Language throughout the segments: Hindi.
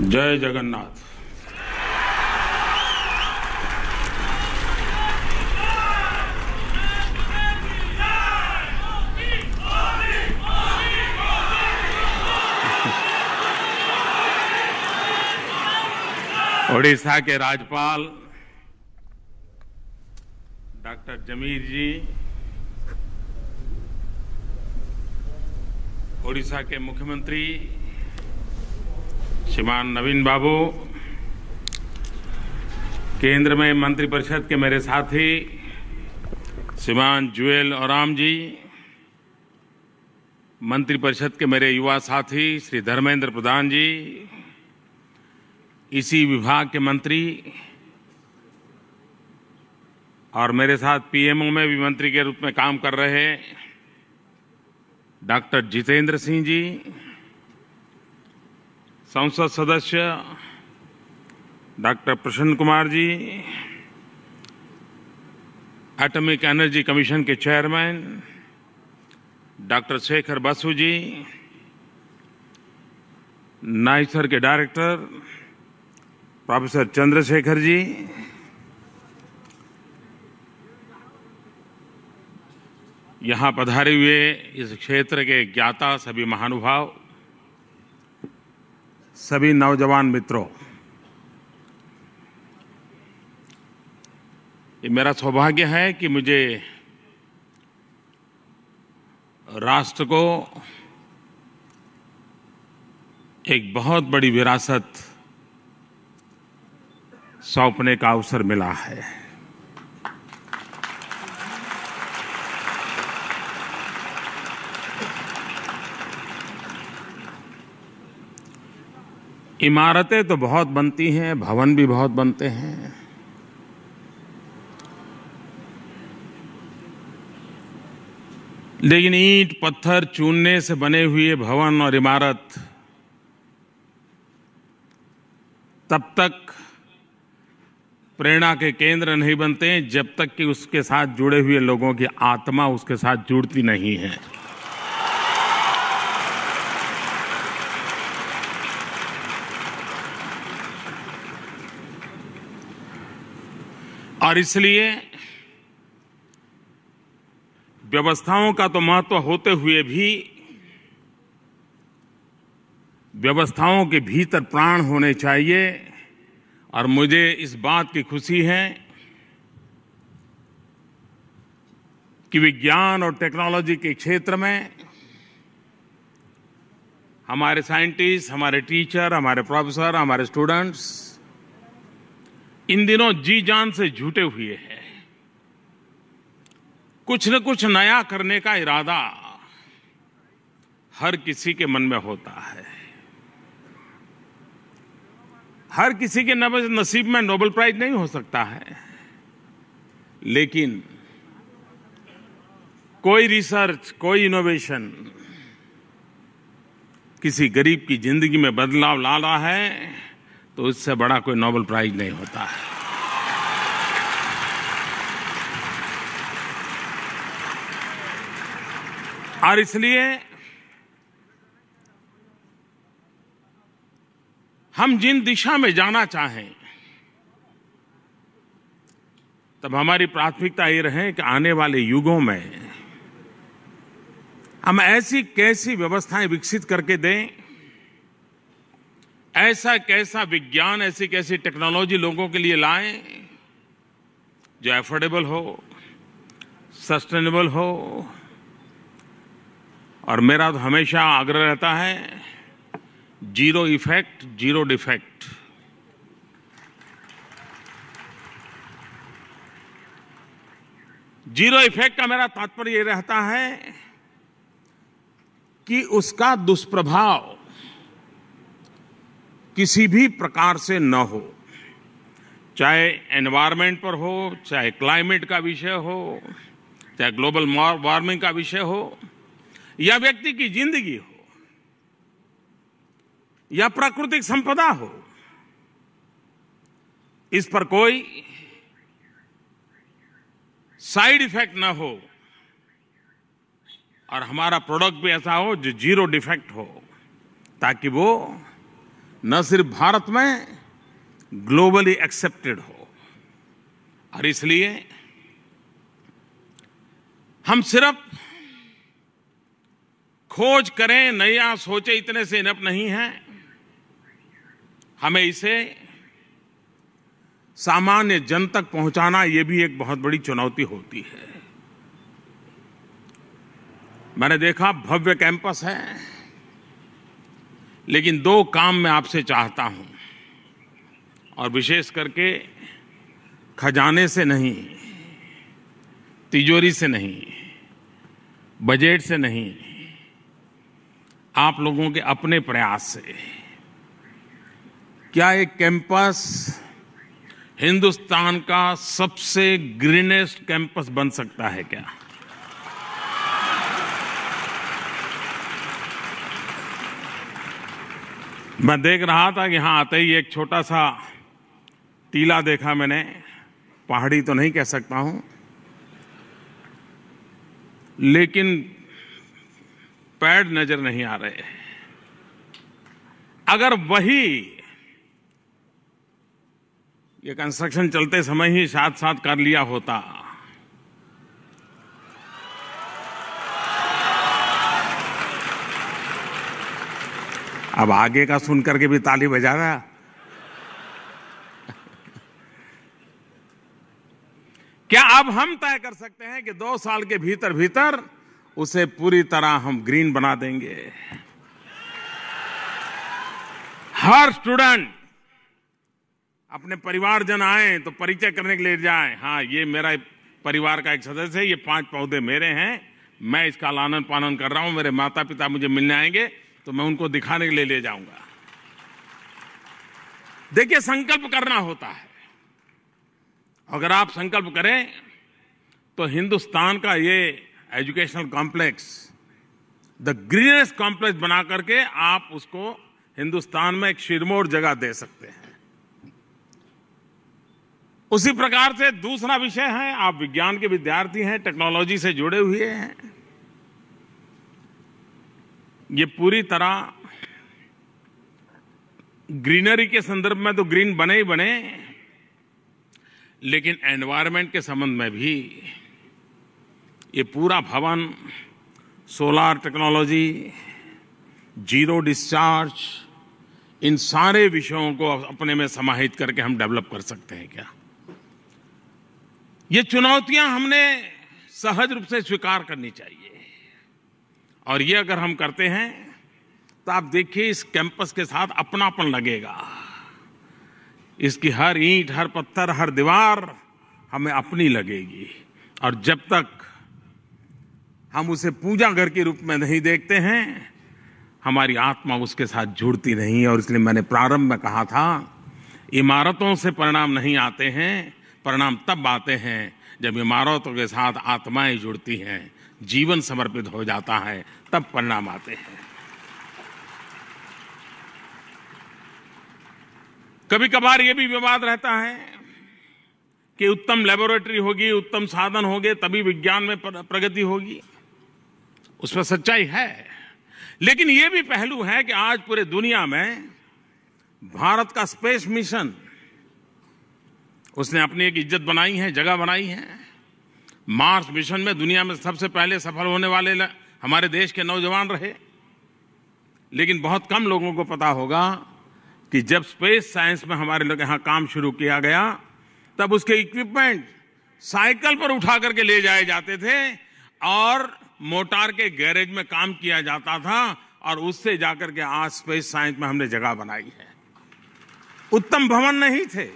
जय जगन्नाथ। ओडिशा के राज्यपाल डॉक्टर जमीर जी ओडिशा के मुख्यमंत्री श्रीमान नवीन बाबू, केंद्र में मंत्रिपरिषद के मेरे साथी, श्रीमान जुएल ओराम जी, मंत्रिपरिषद के मेरे युवा साथी, श्री धर्मेंद्र प्रधान जी, इसी विभाग के मंत्री, और मेरे साथ पीएमओ में भी मंत्री के रूप में काम कर रहे डॉक्टर जितेंद्र सिंह जी संसद सदस्य doctor Prasanna Kumar ji, atomic energy commission के chairman doctor Shekhar Basu ji, NISER के डायरेक्टर प्रोफेसर चंद्रशेखर जी, यहाँ पधारे हुए इस क्षेत्र के ज्ञाता सभी महानुभाव सभी नौजवान मित्रों, ये मेरा सौभाग्य है कि मुझे राष्ट्र को एक बहुत बड़ी विरासत सौंपने का अवसर मिला है। इमारतें तो बहुत बनती हैं, भवन भी बहुत बनते हैं। लेकिन ईंट, पत्थर चूनने से बने हुए भवन और इमारत, तब तक प्रेरणा के केंद्र नहीं बनते जब तक कि उसके साथ जुड़े हुए लोगों की आत्मा उसके साथ जुड़ती नहीं है। और इसलिए व्यवस्थाओं का तो महत्व होते हुए भी व्यवस्थाओं के भीतर प्राण होने चाहिए। और मुझे इस बात की खुशी है कि विज्ञान और टेक्नोलॉजी के क्षेत्र में हमारे साइंटिस्ट, हमारे टीचर, हमारे प्रोफेसर, हमारे स्टूडेंट्स इन दिनों जी जान से जुटे हुए हैं। कुछ न कुछ नया करने का इरादा हर किसी के मन में होता है। हर किसी के नसीब में नोबेल प्राइज नहीं हो सकता है। लेकिन कोई रिसर्च, कोई इनोवेशन किसी गरीब की ज़िंदगी में बदलाव ला रहा है तो इससे बड़ा कोई नोबेल प्राइज नहीं होता है। और इसलिए हम जिन दिशा में जाना चाहें, तब हमारी प्राथमिकता ये रहे कि आने वाले युगों में हम ऐसी कैसी व्यवस्थाएँ विकसित करके दें ऐसा कैसा विज्ञान, ऐसी कैसी टेक्नोलॉजी लोगों के लिए लाएँ जो एफोर्डेबल हो सस्टेनेबल हो। और मेरा तो हमेशा आग्रह रहता है zero effect zero defect zero effect का मेरा तात्पर्य यह रहता है कि उसका दुष्प्रभाव किसी भी प्रकार से न हो। चाहे एनवायरमेंट पर हो, चाहे क्लाइमेट का विषय हो, चाहे ग्लोबल वार्मिंग का विषय हो, या व्यक्ति की ज़िंदगी हो, या प्राकृतिक संपदा हो, इस पर कोई साइड इफ़ेक्ट ना हो। और हमारा प्रोडक्ट भी ऐसा हो जो ज़ीरो डिफेक्ट हो, ताकि वो न सिर्फ़ भारत में ग्लोबली एक्सेप्टेड हो। और इसलिए हम सिर्फ़ खोज करें, नया सोचे, इतने से इनप नहीं है। हमें इसे सामान्य जन तक पहुंचाना यह भी एक बहुत बड़ी चुनौती होती है। मैंने देखा, भव्य कैंपस है। लेकिन दो काम मैं आपसे चाहता हूँ। और विशेष करके खजाने से नहीं, तिजोरी से नहीं, बजट से नहीं, आप लोगों के अपने प्रयास से। क्या एक कैंपस हिंदुस्तान का सबसे ग्रीनेस्ट कैंपस बन सकता है क्या? मैं देख रहा था कि यहाँ आते ही एक छोटा सा टीला देखा मैंने। पहाड़ी तो नहीं कह सकता हूँ। लेकिन पैड नज़र नहीं आ रहे। अगर वही ये कंस्ट्रक्शन चलते समय ही साथ साथ कर लिया होता। अब आगे का सुन करके भी ताली बजा रहा। क्या अब हम तय कर सकते हैं कि दो साल के भीतर भीतर उसे पूरी तरह हम ग्रीन बना देंगे? हर स्टूडेंट, अपने परिवारजन आए तो परिचय करने के लिए जाए। हाँ ये मेरा परिवार का एक सदस्य है, ये पाँच पौधे मेरे हैं। मैं इसका लालन पालन कर रहा हूँ, मेरे माता पिता मुझे मिलने आएँगे। तो मैं उनको दिखाने के लिए ले जाऊँगा। देखिए, संकल्प करना होता है। अगर आप संकल्प करें तो हिंदुस्तान का ये educational complex, the greenest complex बना करके आप उसको हिंदुस्तान में एक शिरमोर जगह दे सकते हैं। उसी प्रकार से दूसरा विषय है, आप विज्ञान के विद्यार्थी हैं, टेक्नोलॉजी से जुड़े हुए हैं। ये पूरी तरह ग्रीनरी के संदर्भ में तो ग्रीन बने ही बने, लेकिन एनवायरनमेंट के संबंध में भी ये पूरा भवन, सोलार टेक्नोलॉजी, ज़ीरो डिस्चार्ज, इन सारे विषयों को अपने में समाहित करके हम डेवलप कर सकते हैं क्या? ये चुनौतियाँ हमने सहज रूप से स्वीकार करनी चाहिए। और ये अगर हम करते हैं तो आप देखिए इस कैंपस के साथ अपनापन लगेगा। इसकी हर ईंट, हर पत्थर, हर दीवार हमें अपनी लगेगी। और जब तक हम उसे पूजा घर के रूप में नहीं देखते हैं, हमारी आत्मा उसके साथ जुड़ती नहीं और इसलिए मैंने प्रारंभ में कहा था, इमारतों से परिणाम नहीं आते हैं, परिणाम तब आते हैं जब इमारतों के साथ आत्माएँ जुड़ती हैं। जीवन समर्पित हो जाता है, तब परिणाम आते हैं। कभी कभार ये भी विवाद रहता है कि उत्तम लेबोरेटरी होगी, उत्तम साधन होंगे, तभी विज्ञान में प्रगति होगी। उसमें सच्चाई है। लेकिन यह भी पहलू है कि आज पूरे दुनिया में भारत का स्पेस मिशन उसने अपनी एक इज़्ज़त बनाई है, जगह बनाई है। मार्स मिशन में दुनिया में सबसे पहले सफल होने वाले हमारे देश के नौजवान रहे। लेकिन बहुत कम लोगों को पता होगा कि जब स्पेस साइंस में हमारे लोग यहाँ काम शुरू किया गया, तब उसके इक्विपमेंट साइकिल पर उठा करके ले जाए जाते थे और मोटार के गैरेज में काम किया जाता था और उससे जाकर के आज स्पेस साइंस में हमने जगह बनाई है। उत्तम भवन नहीं थे,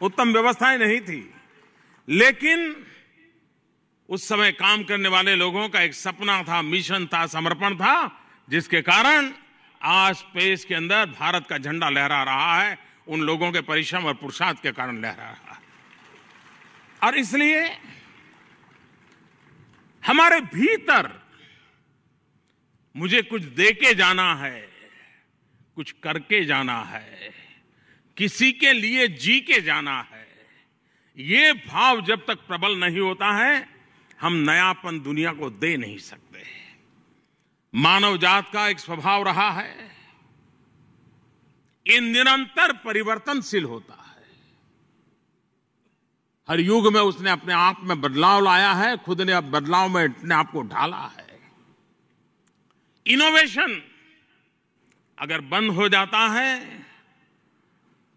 उत्तम व्यवस्थाएँ नहीं थी, लेकिन उस समय काम करने वाले लोगों का एक सपना था, मिशन था, समर्पण था, जिसके कारण आज स्पेस के अंदर भारत का झंडा लहरा रहा है, उन लोगों के परिश्रम और पुरुषार्थ के कारण लहरा रहा है। और इसलिए हमारे भीतर मुझे कुछ दे के जाना है, कुछ करके जाना है, किसी के लिए जी के जाना है। ये भाव जब तक प्रबल नहीं होता है हम नयापन दुनिया को दे नहीं सकते। मानव जात का एक स्वभाव रहा है। ये निरंतर परिवर्तनशील होता है। हर युग में उसने अपने आप में बदलाव लाया है, खुद ने अब बदलाव में अपने आप को ढाला है। इनोवेशन अगर बंद हो जाता है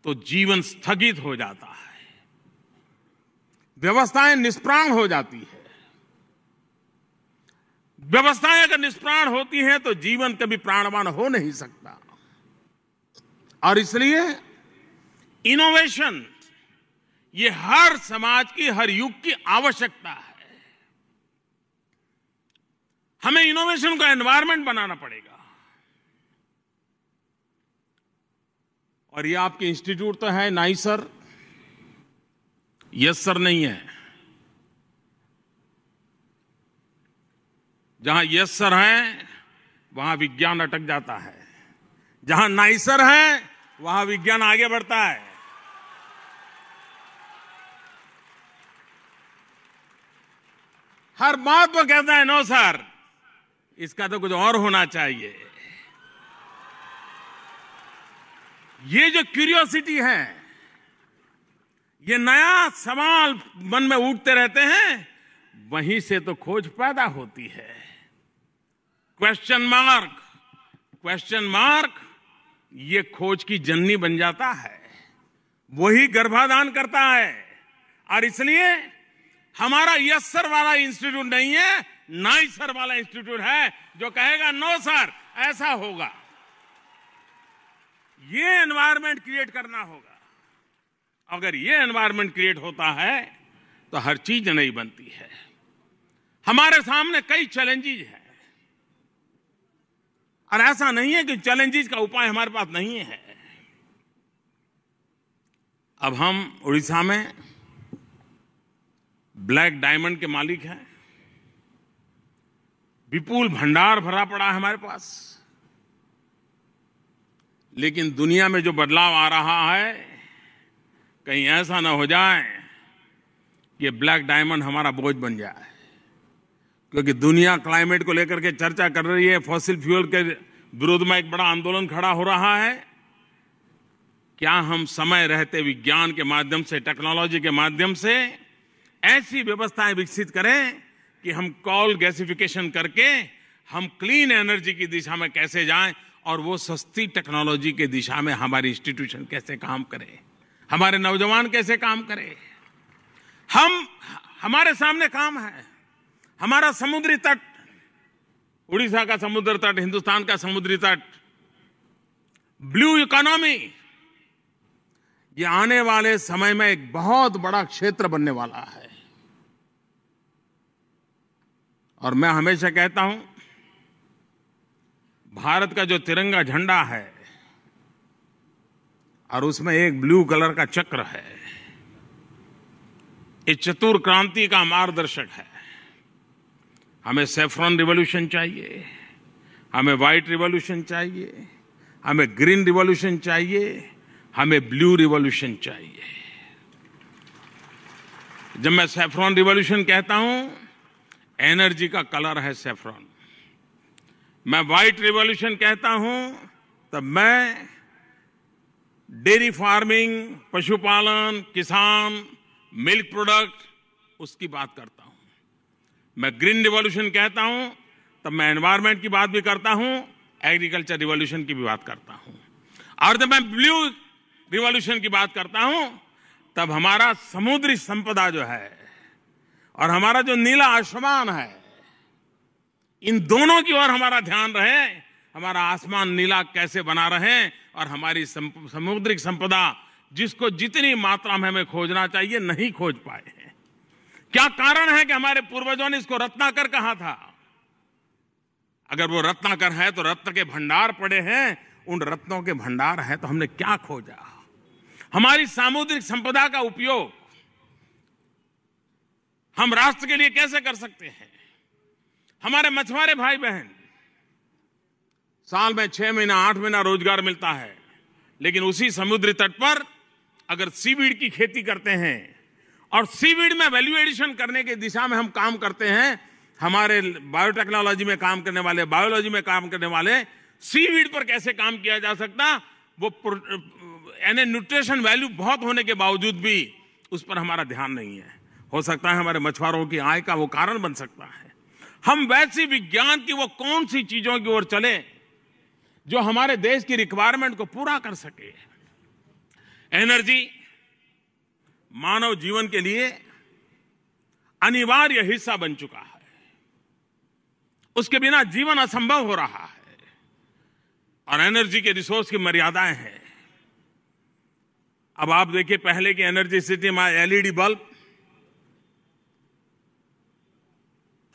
तो जीवन स्थगित हो जाता है। व्यवस्थाएँ निष्प्राण हो जाती है। व्यवस्थाएँ अगर निष्प्राण होती हैं तो जीवन कभी प्राणवान हो नहीं सकता। और इसलिए इनोवेशन ये हर समाज की, हर युग की आवश्यकता है। हमें इनोवेशन का एनवायरमेंट बनाना पड़ेगा। और ये आपके इंस्टीट्यूट तो है, नाई सर? यस सर नहीं है। जहाँ यस सर है, वहाँ विज्ञान अटक जाता है। जहाँ नाइसर है, वहाँ विज्ञान आगे बढ़ता है। हर बात पर कहता है, नो सर, इसका तो कुछ और होना चाहिए। ये जो क्यूरियोसिटी है, ये नया सवाल मन में उठते रहते हैं, वहीं से तो खोज पैदा होती है। क्वेश्चन मार्क क्वेश्चन मार्क ये खोज की जननी बन जाता है। वही गर्भाधान करता है। और इसलिए हमारा यस सर वाला इंस्टीट्यूट नहीं है नाई सर वाला इंस्टीट्यूट है, जो कहेगा, नो सर, ऐसा होगा। ये एनवायरमेंट क्रिएट करना होगा। अगर ये एनवायरमेंट क्रिएट होता है तो हर चीज़ नहीं बनती है। हमारे सामने कई चैलेंजेज हैं। और ऐसा नहीं है कि चैलेंजेस का उपाय हमारे पास नहीं है। अब हम उड़ीसा में ब्लैक डायमंड के मालिक हैं। विपुल भंडार भरा पड़ा है हमारे पास। लेकिन दुनिया में जो बदलाव आ रहा है, कहीं ऐसा ना हो जाए कि ब्लैक डायमंड हमारा बोझ बन जाए। क्योंकि दुनिया क्लाइमेट को लेकर के चर्चा कर रही है, फॉसिल फ्यूल के विरोध में एक बड़ा आंदोलन खड़ा हो रहा है। क्या हम समय रहते विज्ञान के माध्यम से, टेक्नोलॉजी के माध्यम से ऐसी व्यवस्थाएँ विकसित करें कि हम कॉल गैसिफिकेशन करके हम क्लीन एनर्जी की दिशा में कैसे जाएँ और वो सस्ती टेक्नोलॉजी के दिशा में हमारे इंस्टीट्यूशन कैसे काम करें, हमारे नौजवान कैसे काम करे। हम, हमारे सामने काम है। हमारा समुद्री तट, उड़ीसा का समुद्र तट, हिंदुस्तान का समुद्री तट, ब्लू इकोनॉमी, ये आने वाले समय में एक बहुत बड़ा क्षेत्र बनने वाला है। और मैं हमेशा कहता हूँ, भारत का जो तिरंगा झंडा है, और उसमें एक ब्लू कलर का चक्र है, ये चतुर क्रांति का मार्गदर्शक है। हमें सेफ्रॉन रिवॉल्यूशन चाहिए, हमें व्हाइट रिवॉल्यूशन चाहिए, हमें ग्रीन रिवॉल्यूशन चाहिए, हमें ब्लू रिवॉल्यूशन चाहिए। जब मैं सेफ्रॉन रिवॉल्यूशन कहता हूँ एनर्जी का कलर है सेफ्रॉन मैं व्हाइट रिवॉल्यूशन कहता हूँ, तब मैं डेयरी फ़ार्मिंग पशुपालन, किसान मिल्क प्रोडक्ट उसकी बात करता हूँ। मैं ग्रीन रिवॉल्यूशन कहता हूँ, तब मैं एनवायरमेंट की बात भी करता हूँ एग्रीकल्चर रिवॉल्यूशन की भी बात करता हूँ। और जब मैं ब्लू रिवॉल्यूशन की बात करता हूँ, तब हमारा समुद्री संपदा जो है, और हमारा जो नीला आसमान है, इन दोनों की ओर हमारा ध्यान रहे, हमारा आसमान नीला कैसे बना रहे, और हमारी समुद्रिक संपदा जिसको जितनी मात्रा में हमें खोजना चाहिए, नहीं खोज पाए हैं। क्या कारण है कि हमारे पूर्वजों ने इसको रत्नाकर कहा था? अगर वो रत्नाकर है तो रत्न के भंडार पड़े हैं, उन रत्नों के भंडार है तो हमने क्या खोजा? हमारी सामुद्रिक संपदा का उपयोग हम राष्ट्र के लिए कैसे कर सकते हैं? हमारे मछुआरे भाई बहन साल में छह महीना, आठ महीना रोज़गार मिलता है, लेकिन उसी समुद्री तट पर अगर सीवीड की खेती करते हैं और सीवीड में वैल्यू एडिशन करने की दिशा में हम काम करते हैं, हमारे बायोटेक्नोलॉजी में काम करने वाले बायोलॉजी में काम करने वाले सीवीड पर कैसे काम किया जा सकता, वो यानी न्यूट्रिशन वैल्यू बहुत होने के बावजूद भी उस पर हमारा ध्यान नहीं है। हो सकता है हमारे मछुआरों की आय का वो कारण बन सकता है। हम वैसी विज्ञान की वो कौन सी चीज़ों की ओर चले, जो हमारे देश की रिक्वायरमेंट को पूरा कर सके। एनर्जी मानव जीवन के लिए अनिवार्य हिस्सा बन चुका है। उसके बिना जीवन असंभव हो रहा है। और एनर्जी के रिसोर्स की मर्यादाएँ हैं। अब आप देखिए पहले की एनर्जी सिटी में एलईडी बल्ब,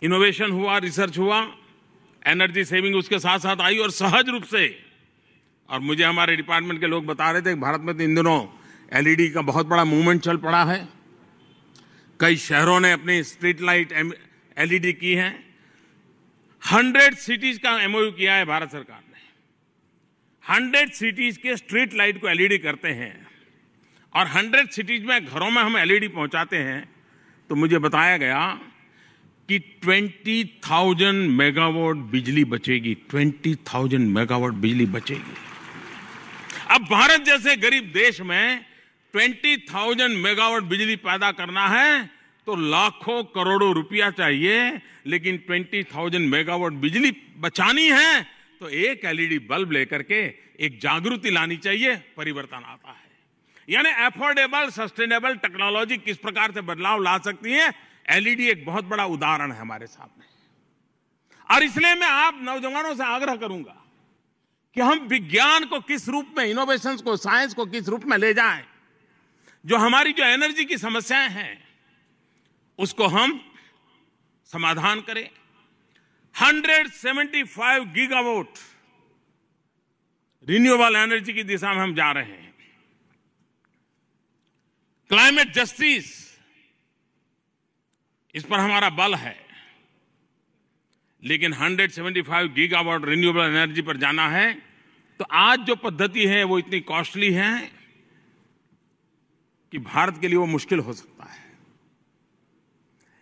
इनोवेशन हुआ, रिसर्च हुआ, एनर्जी सेविंग उसके साथ साथ आई और सहज रूप से, और मुझे हमारे डिपार्टमेंट के लोग बता रहे थे कि भारत में तो इन दिनों एलईडी का बहुत बड़ा मूवमेंट चल पड़ा है। कई शहरों ने अपनी स्ट्रीट लाइट एलईडी की है। हंड्रेड सिटीज़ का एमओयू किया है भारत सरकार ने। हंड्रेड सिटीज़ के स्ट्रीट लाइट को एलईडी करते हैं। और हंड्रेड सिटीज़ में घरों में हम एलईडी पहुंचाते हैं तो मुझे बताया गया कि ट्वेंटी थाउज़ेंड मेगावाट बिजली बचेगी। ट्वेंटी थाउज़ेंड मेगावाट बिजली बचेगी। अब भारत जैसे गरीब देश में ट्वेंटी थाउज़ेंड मेगावाट बिजली पैदा करना है तो लाखों करोड़ों रुपया चाहिए, लेकिन ट्वेंटी थाउज़ेंड मेगावाट बिजली बचानी है तो एक एलईडी बल्ब लेकर के एक जागृति लानी चाहिए, परिवर्तन आता है। यानी एफोर्डेबल, सस्टेनेबल टेक्नोलॉजी किस प्रकार से बदलाव ला सकती है? एलईडी एक बहुत बड़ा उदाहरण है हमारे सामने। और इसलिए मैं आप नौजवानों से आग्रह करूँगा कि हम विज्ञान को किस रूप में इनोवेशंस को साइंस को किस रूप में ले जाएँ जो हमारी जो एनर्जी की समस्याएँ हैं, उसको हम समाधान करें। 175 गीगावाट रिन्यूएबल एनर्जी की दिशा में हम जा रहे हैं। क्लाइमेट जस्टिस इस पर हमारा बल है। लेकिन 175 गीगावाट रिन्यूएबल एनर्जी पर जाना है तो आज जो पद्धति है, वो इतनी कॉस्टली है कि भारत के लिए वो मुश्किल हो सकता है।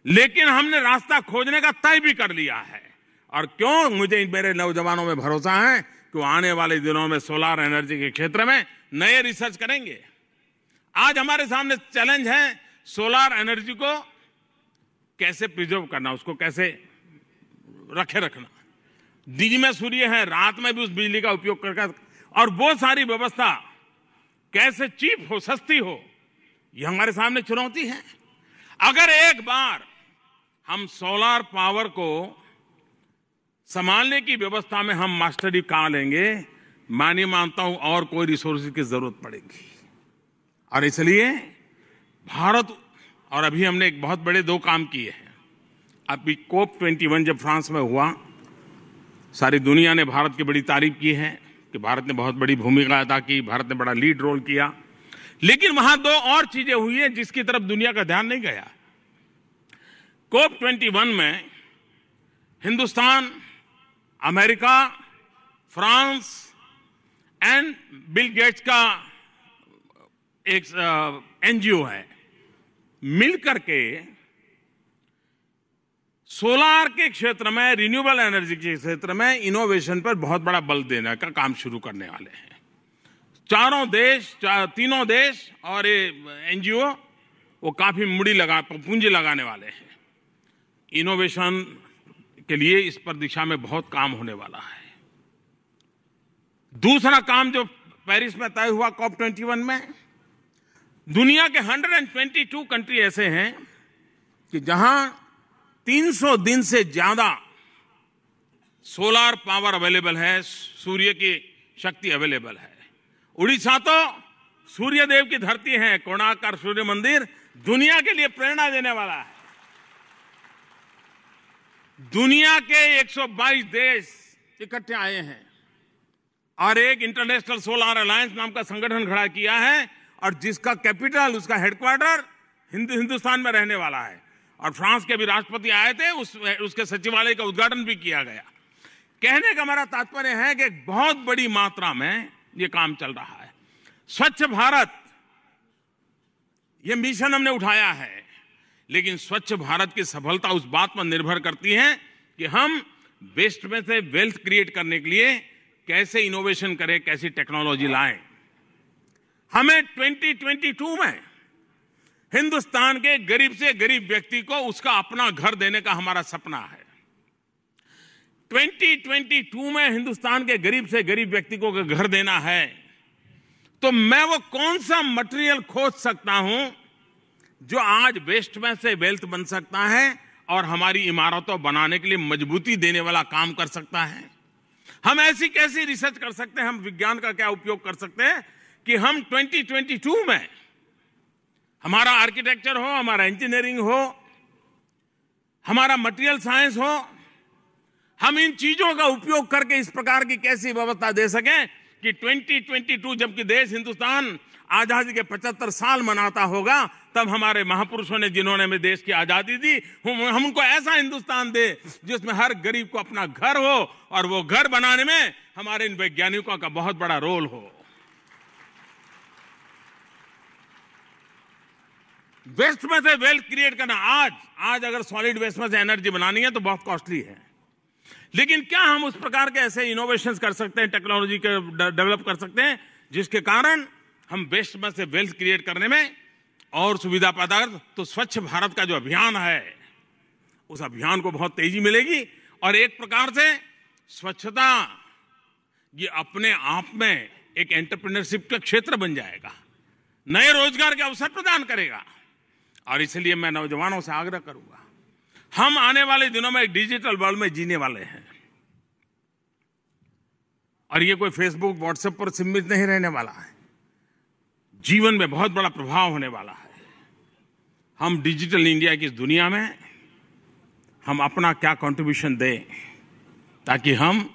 लेकिन हमने रास्ता खोजने का तय भी कर लिया है। और क्यों? मुझे मेरे नौजवानों में भरोसा है कि आने वाले दिनों में सोलर एनर्जी के क्षेत्र में नए रिसर्च करेंगे। आज हमारे सामने चैलेंज है सोलर एनर्जी को कैसे प्रिजर्व करना, उसको कैसे रखे रखना। दिन में सूर्य है, रात में भी उस बिजली का उपयोग करके और वो सारी व्यवस्था कैसे चीप हो, सस्ती हो ये हमारे सामने चुनौती है। अगर एक बार हम सोलर पावर को संभालने की व्यवस्था में हम मास्टरी कहा लेंगे, मैं नहीं मानता हूँ और कोई रिसोर्स की ज़रूरत पड़ेगी। और इसलिए भारत, और अभी हमने एक बहुत बड़े दो काम किए हैं। अभी कोप 21 जब फ्रांस में हुआ, सारी दुनिया ने भारत की बड़ी तारीफ़ की है कि भारत ने बहुत बड़ी भूमिका अदा की, भारत ने बड़ा लीड रोल किया। लेकिन वहाँ दो और चीज़ें हुई हैं जिसकी तरफ़ दुनिया का ध्यान नहीं गया। कोप 21 में Hindustan, America, France and Bill Gates का एक एनजीओ है। मिलकर के सोलार के क्षेत्र में, रिन्यूएबल एनर्जी के क्षेत्र में इनोवेशन पर बहुत बड़ा बल देने का काम शुरू करने वाले हैं। चारों देश चार, तीनों देश और ये एनजीओ वो काफ़ी मुड़ी लगा पूंजी लगाने वाले हैं। इनोवेशन के लिए इस पर दिशा में बहुत काम होने वाला है। दूसरा काम जो पेरिस में तय हुआ कॉप 21 में दुनिया के 122 कंट्री ऐसे हैं कि जहाँ 300 दिन से ज़्यादा सोलार पावर अवेलेबल है सूर्य की शक्ति अवेलेबल है। उड़ीसा तो सूर्यदेव की धरती है कोणाकर सूर्य मंदिर दुनिया के लिए प्रेरणा देने वाला है। दुनिया के 122 देश इकट्ठे आए हैं और एक इंटरनेशनल सोलर अलायंस नाम का संगठन खड़ा किया है और जिसका कैपिटल उसका हेडक्वार्टर हिंदु हिंदुस्तान में रहने वाला है। और फ्रांस के भी राष्ट्रपति आए थे उस, उसके सचिवालय का उद्घाटन भी किया गया। कहने का हमारा तात्पर्य है कि बहुत बड़ी मात्रा में ये काम चल रहा है। स्वच्छ भारत, ये मिशन हमने उठाया है। लेकिन स्वच्छ भारत की सफलता उस बात पर निर्भर करती है कि हम वेस्ट में से वेल्थ क्रिएट करने के लिए कैसे इनोवेशन करें, कैसी टेक्नोलॉजी लाएँ। हमें 2022 में हिंदुस्तान के गरीब से गरीब व्यक्ति को उसका अपना घर देने का हमारा सपना है। 2022 में हिंदुस्तान के गरीब से गरीब व्यक्ति को घर देना है तो मैं वो कौन सा मटेरियल खोज सकता हूँ जो आज वेस्ट में से वेल्थ बन सकता है और हमारी इमारतों बनाने के लिए मजबूती देने वाला काम कर सकता है? हम ऐसी कैसी रिसर्च कर सकते हैं? हम विज्ञान का क्या उपयोग कर सकते हैं कि हम 2022 में हमारा आर्किटेक्चर हो, हमारा इंजीनियरिंग हो, हमारा मटेरियल साइंस हो हम इन चीज़ों का उपयोग करके इस प्रकार की कैसी व्यवस्था दे सकें कि 2022 जबकि देश हिंदुस्तान आज़ादी के 75 साल मनाता होगा, तब हमारे महापुरुषों ने जिन्होंने हमें देश की आज़ादी दी, हम उनको ऐसा हिंदुस्तान दे जिसमें हर गरीब को अपना घर हो और वो घर बनाने में हमारे इन वैज्ञानिकों का बहुत बड़ा रोल हो। वेस्ट में से वेल्थ क्रिएट करना, आज आज अगर सॉलिड वेस्ट में से एनर्जी बनानी है तो बहुत कॉस्टली है। लेकिन क्या हम उस प्रकार के ऐसे इनोवेशन कर सकते हैं टेक्नोलॉजी के डेवलप कर सकते हैं, जिसके कारण हम वेस्ट में से वेल्थ क्रिएट करने में और सुविधा पैदा कर तो स्वच्छ भारत का जो अभियान है, उस अभियान को बहुत तेज़ी मिलेगी। और एक प्रकार से स्वच्छता, ये अपने आप में एक एंटरप्रेन्योरशिप का क्षेत्र बन जाएगा, नए रोज़गार के अवसर प्रदान करेगा। और इसलिए मैं नौजवानों से आग्रह करूँगा हम आने वाले दिनों में एक डिजिटल वर्ल्ड में जीने वाले हैं। और ये कोई फेसबुक व्हाट्सएप पर सीमित नहीं रहने वाला है। जीवन में बहुत बड़ा प्रभाव होने वाला है। हम डिजिटल इंडिया की इस दुनिया में हम अपना क्या कंट्रीब्यूशन दें, ताकि हम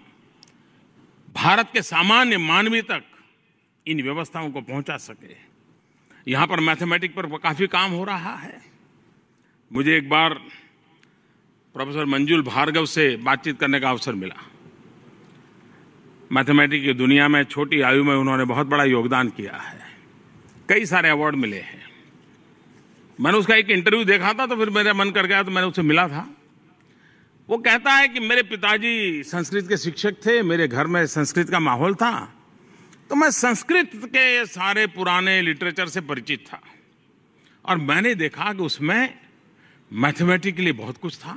भारत के सामान्य मानवीय तक इन व्यवस्थाओं को पहुँचा सके। यहाँ पर मैथमेटिक पर काफ़ी काम हो रहा है। मुझे एक बार प्रोफेसर मंजुल भार्गव से बातचीत करने का अवसर मिला। मैथमेटिक्स की दुनिया में छोटी आयु में उन्होंने बहुत बड़ा योगदान किया है। कई सारे अवार्ड मिले हैं। मैंने उसका एक इंटरव्यू देखा था तो फिर मेरा मन कर गया तो मैंने उससे मिला था। वो कहता है कि मेरे पिताजी संस्कृत के शिक्षक थे, मेरे घर में संस्कृत का माहौल था तो मैं संस्कृत के सारे पुराने लिटरेचर से परिचित था। और मैंने देखा कि उसमें लिए बहुत कुछ था।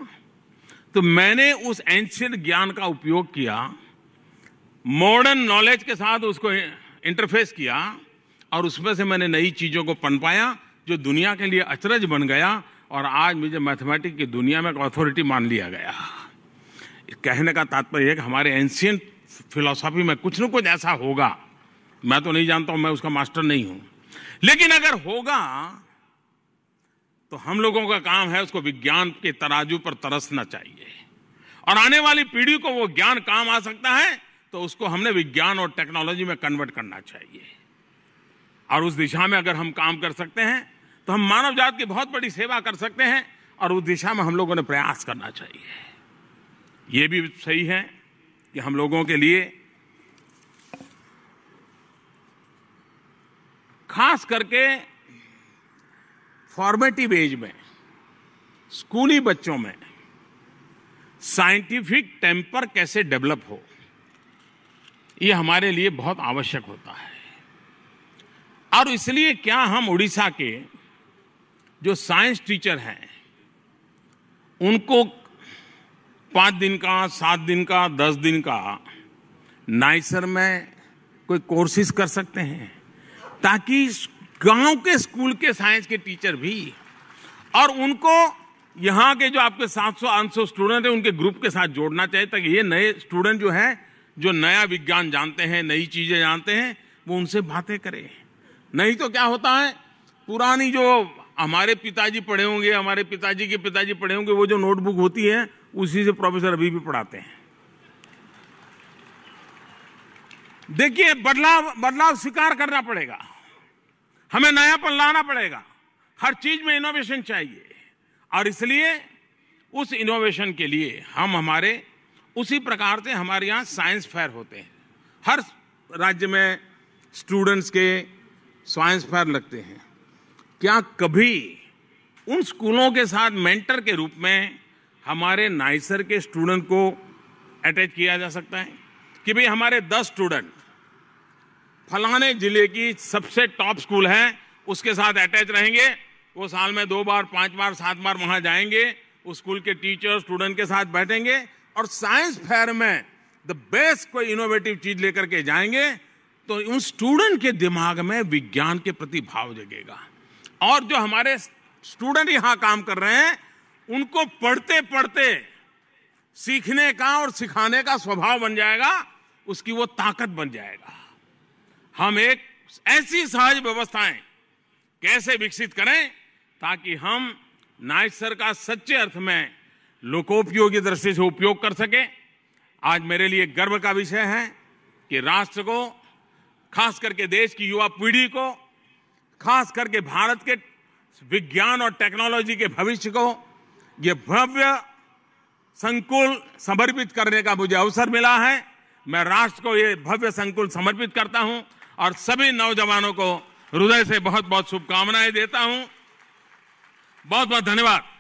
तो मैंने उस एंशियंट ज्ञान का उपयोग किया मॉडर्न नॉलेज के साथ उसको इंटरफेस किया, और उसमें से मैंने नई चीज़ों को पन पाया, जो दुनिया के लिए अचरज बन गया, और आज मुझे मैथमेटिक्स की दुनिया में एक अथॉरिटी मान लिया गया। कहने का तात्पर्य है कि हमारे एंशियंट फिलोसॉफी में कुछ न कुछ ऐसा होगा। मैं तो नहीं जानता हूँ, मैं उसका मास्टर नहीं हूँ। लेकिन अगर होगा तो हम लोगों का काम है उसको विज्ञान के तराजू पर तरसना चाहिए। और आने वाली पीढ़ी को वो ज्ञान काम आ सकता है तो उसको हमने विज्ञान और टेक्नोलॉजी में कन्वर्ट करना चाहिए। और उस दिशा में अगर हम काम कर सकते हैं तो हम मानव जात की बहुत बड़ी सेवा कर सकते हैं, और उस दिशा में हम लोगों ने प्रयास करना चाहिए। ये भी सही है कि हम लोगों के लिए खास करके फॉर्मेटिव एज में स्कूली बच्चों में साइंटिफिक टेम्पर कैसे डेवलप हो, ये हमारे लिए बहुत आवश्यक होता है। और इसलिए क्या हम उड़ीसा के जो साइंस टीचर हैं, उनको पाँच दिन का, सात दिन का, दस दिन का नाइसर में कोई कोर्सेज कर सकते हैं, ताकि गाँव के स्कूल के साइंस के टीचर भी। और उनको यहाँ के जो आपके 700 800 स्टूडेंट हैं, उनके ग्रुप के साथ जोड़ना चाहिए ताकि ये नए स्टूडेंट जो हैं, जो नया विज्ञान जानते हैं, नई चीज़ें जानते हैं, वो उनसे बातें करें। नहीं तो क्या होता है, पुरानी जो हमारे पिताजी पढ़े होंगे, हमारे पिताजी के पिताजी पढ़े होंगे, वो जो नोटबुक होती है, उसी से प्रोफेसर अभी भी पढ़ाते हैं। देखिए, बदलाव बदलाव स्वीकार करना पड़ेगा। हमें नयापन लाना पड़ेगा। हर चीज़ में इनोवेशन चाहिए। और इसलिए उस इनोवेशन के लिए हम हमारे, उसी प्रकार से हमारे यहाँ साइंस फेयर होते हैं। हर राज्य में स्टूडेंट्स के साइंस फेयर लगते हैं। क्या कभी उन स्कूलों के साथ मेंटर के रूप में हमारे नाइसर के स्टूडेंट को अटैच किया जा सकता है? कि भाई हमारे दस स्टूडेंट फलाने ज़िले की सबसे टॉप स्कूल है, उसके साथ अटैच रहेंगे। वो साल में दो बार, पाँच बार, सात बार वहाँ जाएँगे। उस स्कूल के टीचर, स्टूडेंट के साथ बैठेंगे और साइंस फेयर में द बेस्ट कोई इनोवेटिव चीज़ लेकर के जाएँगे तो उन स्टूडेंट के दिमाग में विज्ञान के प्रति भाव जगेगा। और जो हमारे स्टूडेंट यहाँ काम कर रहे हैं, उनको पढ़ते पढ़ते सीखने का और सिखाने का स्वभाव बन जाएगा, उसकी वो ताकत बन जाएगा। हम एक ऐसी सहज व्यवस्थाएँ कैसे विकसित करें ताकि हम नाइसर का सच्चे अर्थ में लोकोपयोगी दृष्टि से उपयोग कर सके। आज मेरे लिए गर्व का विषय है कि राष्ट्र को, खास करके देश की युवा पीढ़ी को, खास करके भारत के विज्ञान और टेक्नोलॉजी के भविष्य को, ये भव्य संकुल समर्पित करने का मुझे अवसर मिला है। मैं राष्ट्र को ये भव्य संकुल समर्पित करता हूँ। और सभी नौजवानों को हृदय से बहुत बहुत शुभकामनाएँ देता हूँ। बहुत बहुत धन्यवाद।